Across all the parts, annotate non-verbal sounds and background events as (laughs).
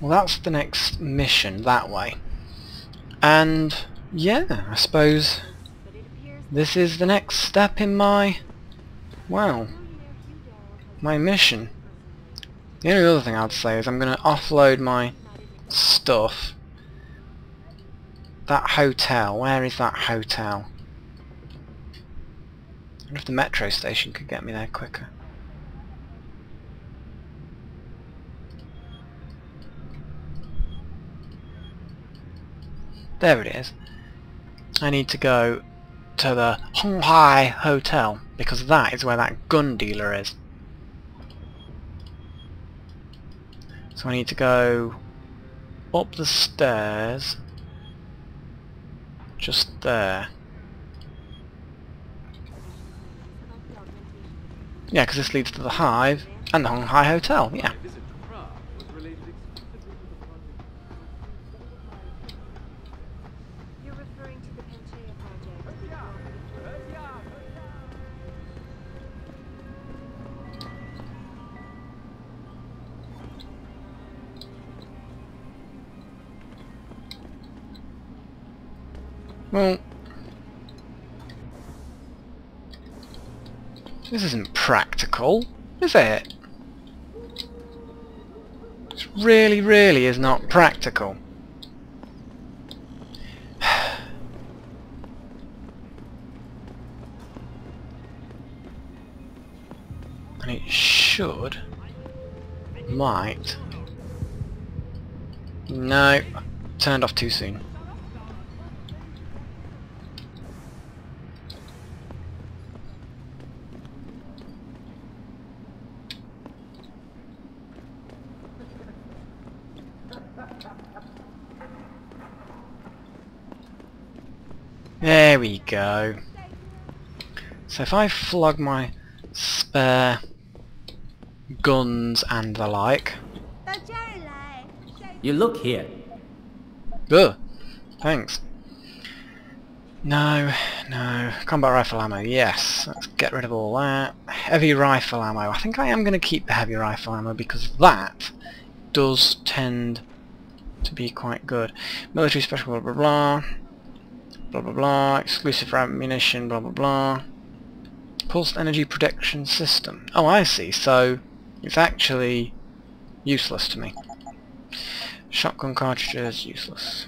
Well, that's the next mission, that way. And, yeah, I suppose this is the next step in my, well, my mission. The only other thing I'd say is I'm going to offload my stuff. That hotel, where is that hotel? I wonder if the metro station could get me there quicker. There it is. I need to go to the Hung Hua Hotel because that is where that gun dealer is. So I need to go up the stairs just there. Yeah, because this leads to the Hive and the Hung Hua Hotel, yeah. Well, this isn't practical, is it? This really, really is not practical. (sighs) And it should, might, no, turned off too soon. There we go. So if I flog my spare guns and the like... You look here. Ugh. Thanks. No, no. Combat rifle ammo, yes. Let's get rid of all that. Heavy rifle ammo. I think I am going to keep the heavy rifle ammo because that does tend to be quite good. Military special blah blah blah. Blah blah blah. Exclusive for ammunition blah blah blah. Pulsed energy protection system. Oh I see, so it's actually useless to me. Shotgun cartridges, useless.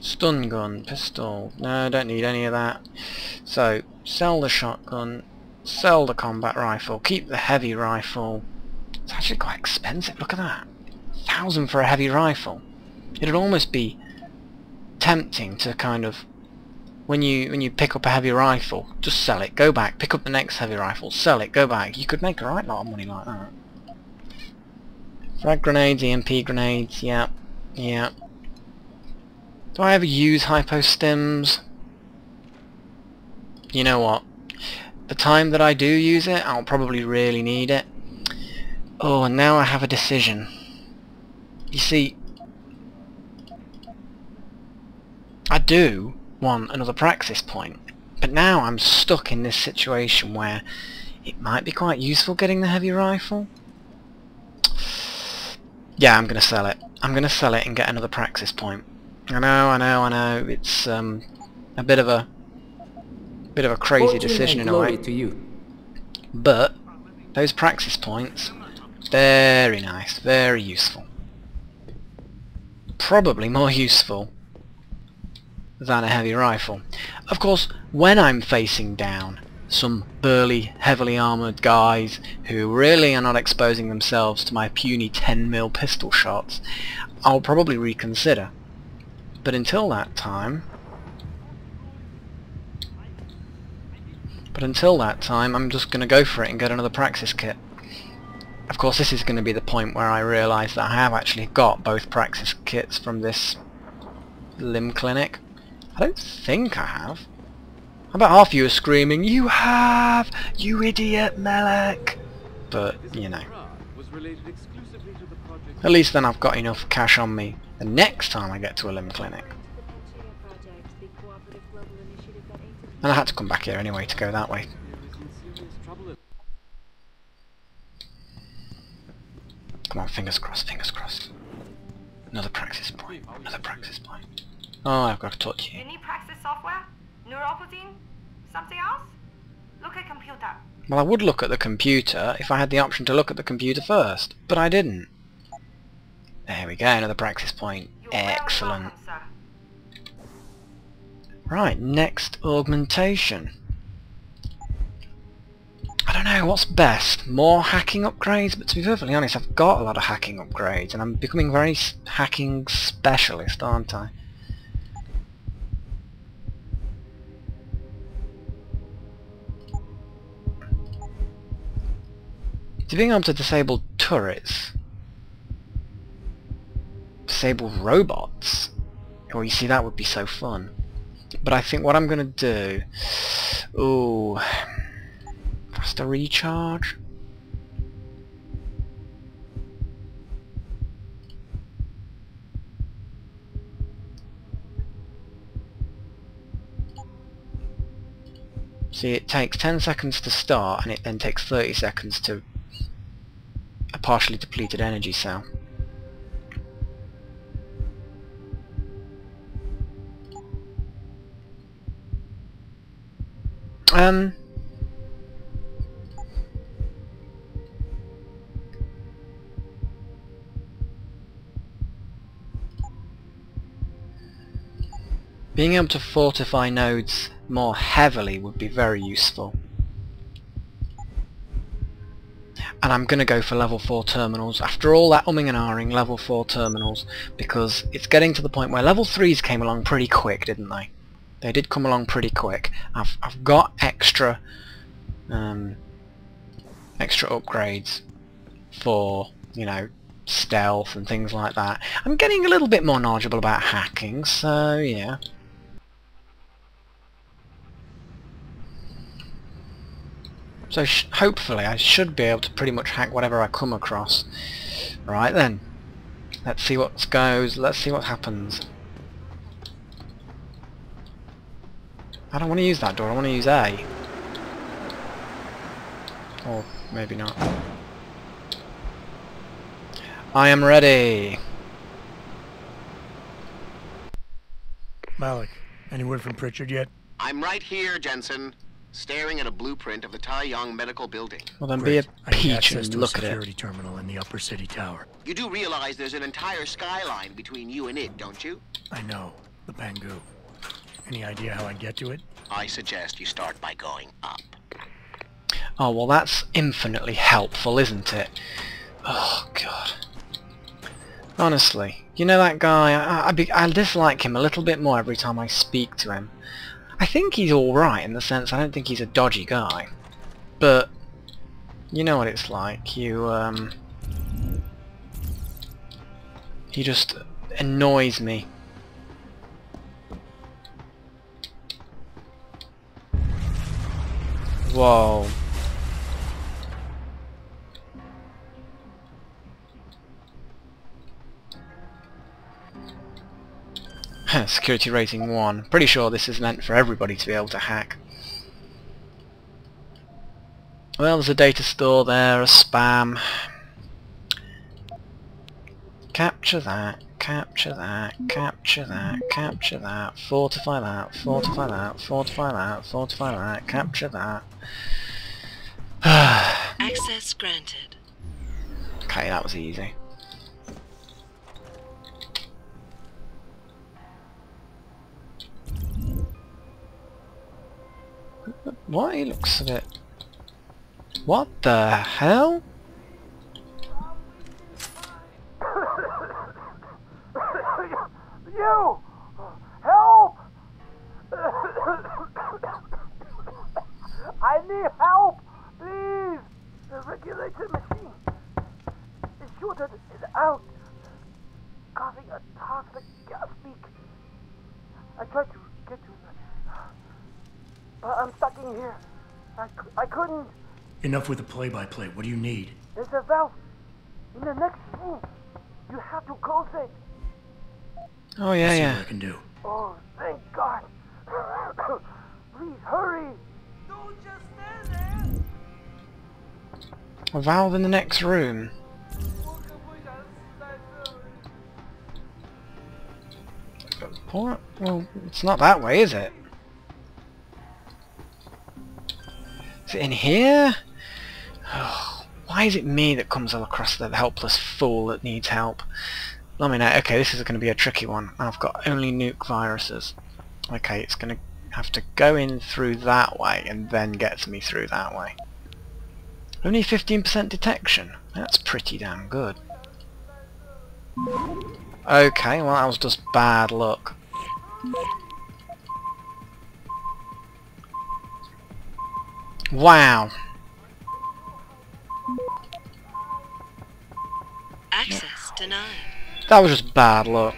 Stun gun, pistol, no, don't need any of that. So, sell the shotgun, sell the combat rifle, keep the heavy rifle. It's actually quite expensive, look at that. Thousand for a heavy rifle. It'd almost be tempting to kind of when you when you pick up a heavy rifle, just sell it, go back, pick up the next heavy rifle, sell it, go back. You could make a right lot of money like that. Frag grenades, EMP grenades, yeah, yeah. Do I ever use hypostims? You know what? The time that I do use it, I'll probably really need it. Oh, and now I have a decision. You see, I do want another praxis point, but now I'm stuck in this situation where it might be quite useful getting the heavy rifle. Yeah, I'm gonna sell it. I'm gonna sell it and get another praxis point. I know, I know, I know. It's um a bit of a bit of a crazy decision in a way. to you. But those praxis points, very nice, very useful. Probably more useful than a heavy rifle. Of course, when I'm facing down some burly, heavily armoured guys who really are not exposing themselves to my puny 10mm pistol shots, I'll probably reconsider. But until that time... But until that time, I'm just going to go for it and get another Praxis kit. Of course, this is going to be the point where I realise that I have actually got both Praxis kits from this limb clinic. I don't think I have. About half of you are screaming, You have! You idiot, Melek! But, you know. At least then I've got enough cash on me the next time I get to a limb clinic. And I had to come back here anyway to go that way. Come on, fingers crossed, fingers crossed. Another praxis point. Another praxis point. Oh, I've got to talk to You need praxis software? Neuroprotein? Something else? Look at computer. Well, I would look at the computer if I had the option to look at the computer first, but I didn't. There we go, another praxis point. You're Excellent. welcome, sir. Right, next augmentation. I don't know, what's best? More hacking upgrades? But to be perfectly honest, I've got a lot of hacking upgrades, and I'm becoming very hacking specialist, aren't I? To being able to disable turrets, disable robots, oh you see that would be so fun. But I think what I'm gonna do, ooh, faster recharge. See, it takes 10 seconds to start, and it then takes 30 seconds to partially depleted energy cell. Um. Being able to fortify nodes more heavily would be very useful. And I'm going to go for level 4 terminals. After all that umming and ahhing, level 4 terminals, because it's getting to the point where level 3s came along pretty quick, didn't they? They did come along pretty quick. I've, I've got extra um, extra upgrades for, you know, stealth and things like that. I'm getting a little bit more knowledgeable about hacking, so yeah. So sh hopefully I should be able to pretty much hack whatever I come across. Right then. Let's see what goes, let's see what happens. I don't want to use that door, I want to use A. Or maybe not. I am ready. Malik, any word from Pritchard yet? I'm right here, Jensen, staring at a blueprint of the Tai Yong Medical Building. Well then be a Great. I need peach access and to look a at it. security terminal in the upper city tower. You do realize there's an entire skyline between you and it, don't you? I know, the Pangu. Any idea how I get to it? I suggest you start by going up. Oh well that's infinitely helpful, isn't it? Oh god. Honestly, you know that guy, I, I, I dislike him a little bit more every time I speak to him. I think he's alright in the sense I don't think he's a dodgy guy. But, you know what it's like, you, um... He just annoys me. Whoa. (laughs) Security rating 1. Pretty sure this is meant for everybody to be able to hack. Well, there's a data store there, a spam. Capture that, capture that, capture that, capture that, fortify that, fortify that, fortify that, fortify that, capture that. (sighs) Access granted. okay, that was easy. What? He looks a bit... What the hell? Enough with the play-by-play. What do you need? There's a valve in the next room. You have to close it. Oh yeah, See yeah. what I can do. Oh, thank God! (coughs) Please hurry! Don't just stand there! A valve in the next room. What? Well, it's not that way, is it? Is it in here? (sighs) Why is it me that comes across the helpless fool that needs help? Let me know. Okay, this is going to be a tricky one. I've got only nuke viruses. Okay, it's going to have to go in through that way and then get to me through that way. Only 15% detection. That's pretty damn good. Okay, well that was just bad luck. Wow. That was just bad luck.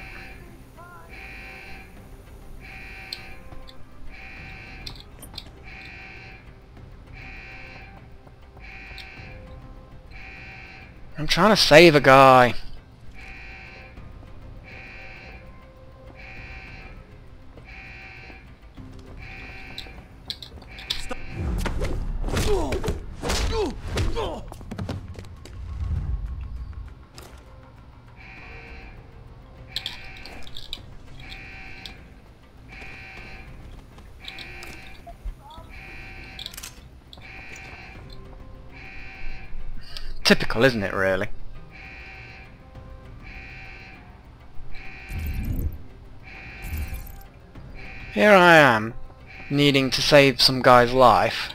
I'm trying to save a guy. Typical, isn't it, really? Here I am, needing to save some guy's life.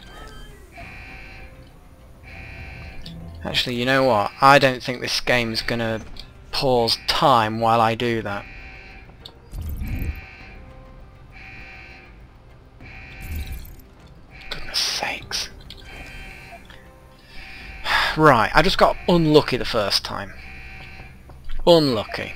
Actually, you know what? I don't think this game's gonna pause time while I do that. Right, I just got unlucky the first time. Unlucky.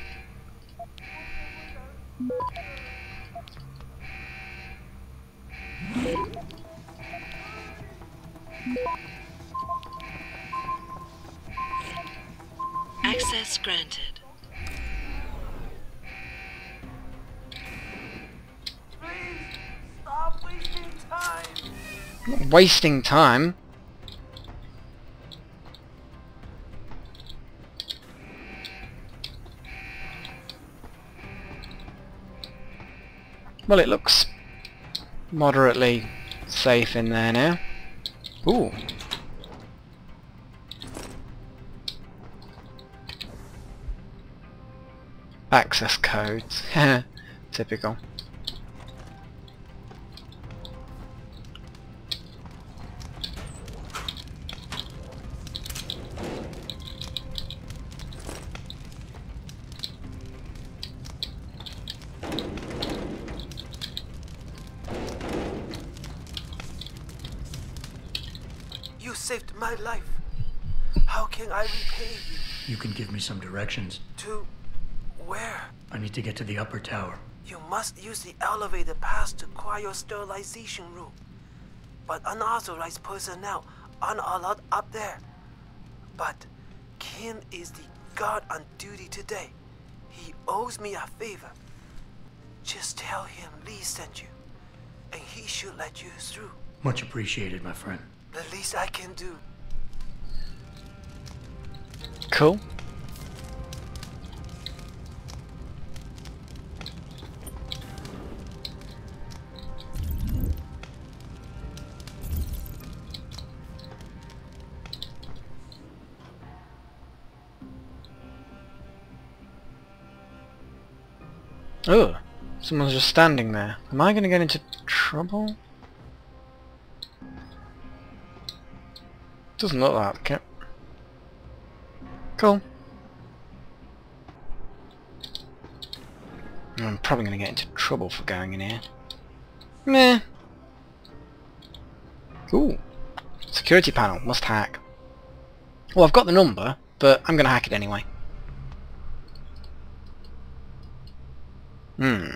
Access granted. Please, stop wasting time. Not wasting time. Well, it looks moderately safe in there now. Ooh. Access codes. (laughs) Typical. You saved my life. How can I repay you? You can give me some directions. To where? I need to get to the upper tower. You must use the elevator pass to cryosterilization room. But unauthorized personnel aren't allowed up there. But Kim is the guard on duty today. He owes me a favor. Just tell him Lee sent you, and he should let you through. Much appreciated, my friend. The least I can do. Cool. Oh, someone's just standing there. Am I going to get into trouble? Doesn't look like it. Cool. I'm probably going to get into trouble for going in here. Meh. Ooh. Security panel. Must hack. Well, I've got the number, but I'm going to hack it anyway. Hmm.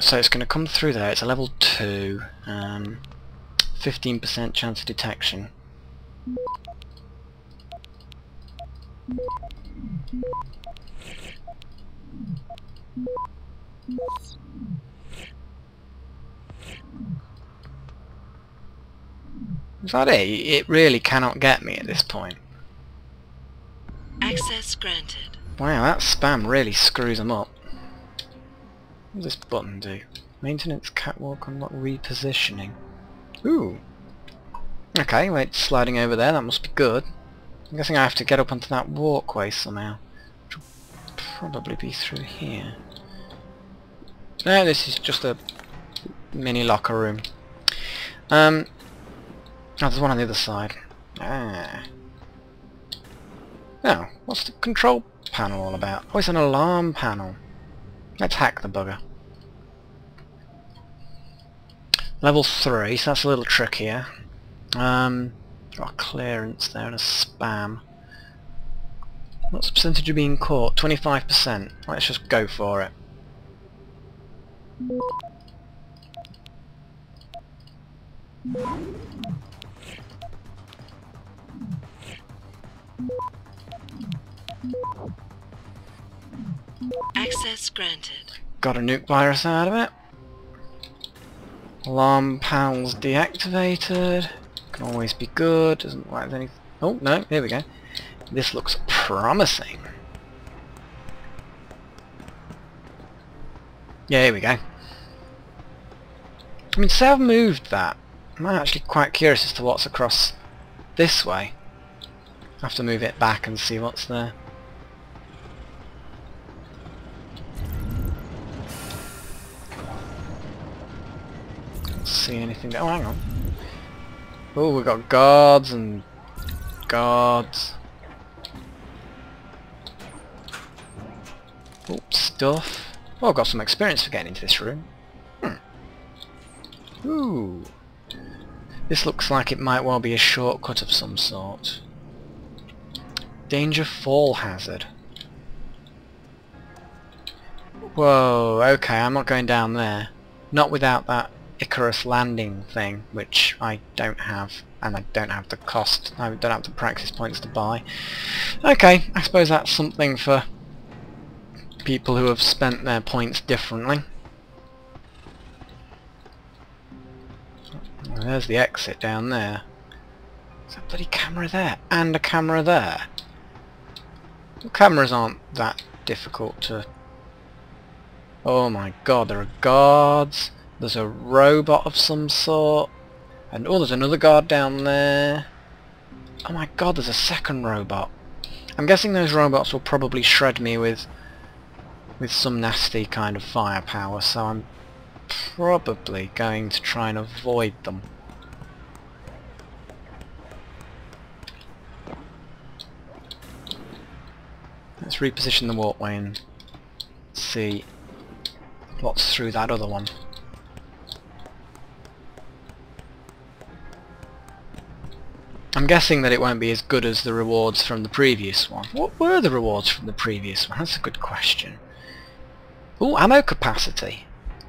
So it's going to come through there. It's a level 2. Um, 15% chance of detection. Is that it? It really cannot get me at this point. Access granted. Wow, that spam really screws them up. What does this button do? Maintenance catwalk unlock repositioning. Ooh. Okay, wait, it's sliding over there, that must be good. I'm guessing I have to get up onto that walkway somehow. Which will probably be through here. No, this is just a mini locker room. Um, oh, there's one on the other side. Ah. Now, what's the control panel all about? Oh, it's an alarm panel. Let's hack the bugger. Level 3, so that's a little trickier. Um, got a clearance there and a spam. What's the percentage of being caught? 25%. Let's just go for it. Access granted. Got a nuke virus out of it. Alarm panels deactivated. Can always be good. Doesn't like any. Oh no, here we go. This looks promising. Yeah, here we go. I mean, say I've moved that. I'm actually quite curious as to what's across this way. I have to move it back and see what's there. see anything. Oh, hang on. Oh, we've got guards and guards. Oh, stuff. Oh, I've got some experience for getting into this room. Hmm. Ooh. This looks like it might well be a shortcut of some sort. Danger fall hazard. Whoa, okay, I'm not going down there. Not without that Icarus landing thing, which I don't have, and I don't have the cost, I don't have the praxis points to buy. Okay, I suppose that's something for people who have spent their points differently. There's the exit down there. There's a bloody camera there, and a camera there. The cameras aren't that difficult to... Oh my god, there are guards. There's a robot of some sort. And oh, there's another guard down there. Oh my god, there's a second robot. I'm guessing those robots will probably shred me with with some nasty kind of firepower, so I'm probably going to try and avoid them. Let's reposition the walkway and see what's through that other one. I'm guessing that it won't be as good as the rewards from the previous one. What were the rewards from the previous one? That's a good question. Oh, ammo capacity.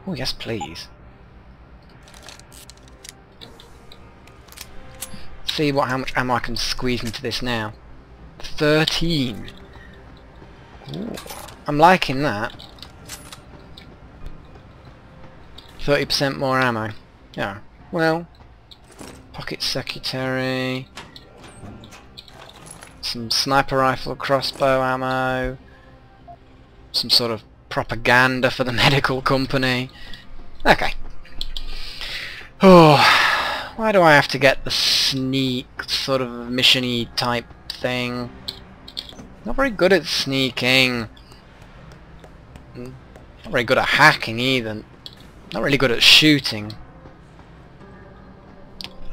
Oh, yes please. See what how much ammo I can squeeze into this now. 13. Ooh, I'm liking that. 30% more ammo. Yeah. Well, pocket secretary, some sniper rifle crossbow ammo, some sort of propaganda for the (laughs) medical company. Okay. Oh, why do I have to get the sneak sort of missiony type thing? Not very good at sneaking. Not very good at hacking either. Not really good at shooting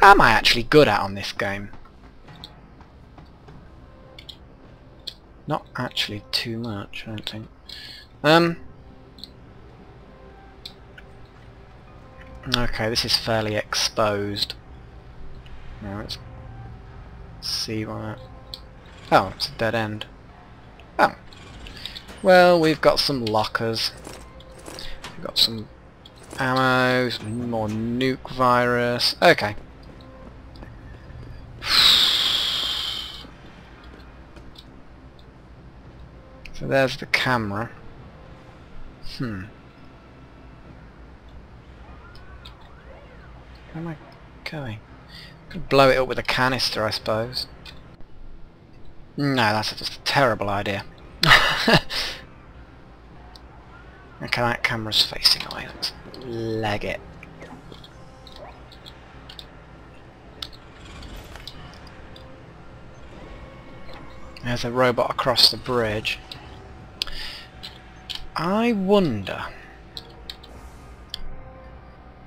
am I actually good at on this game? Not actually too much, I don't think. Um. Okay, this is fairly exposed. Now let's see what. Oh, it's a dead end. Oh. Well, we've got some lockers. We've got some ammo, some more nuke virus. Okay. So there's the camera. Hmm. Where am I going? Could blow it up with a canister, I suppose. No, that's just a terrible idea. (laughs) ca that camera's facing away. Let's leg it. There's a robot across the bridge. I wonder...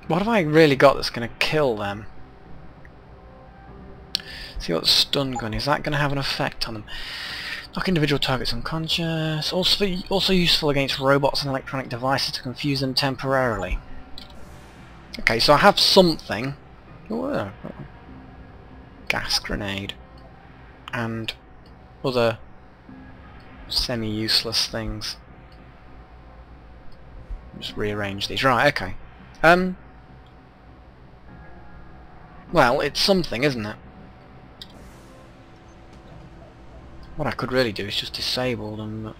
What have I really got that's going to kill them? See what stun gun is. that going to have an effect on them? Knock individual targets unconscious. Also, also useful against robots and electronic devices to confuse them temporarily. Okay, so I have something. Ooh, uh, gas grenade. And other semi-useless things. Just rearrange these. Right, okay. Um. Well, it's something, isn't it? What I could really do is just disable them,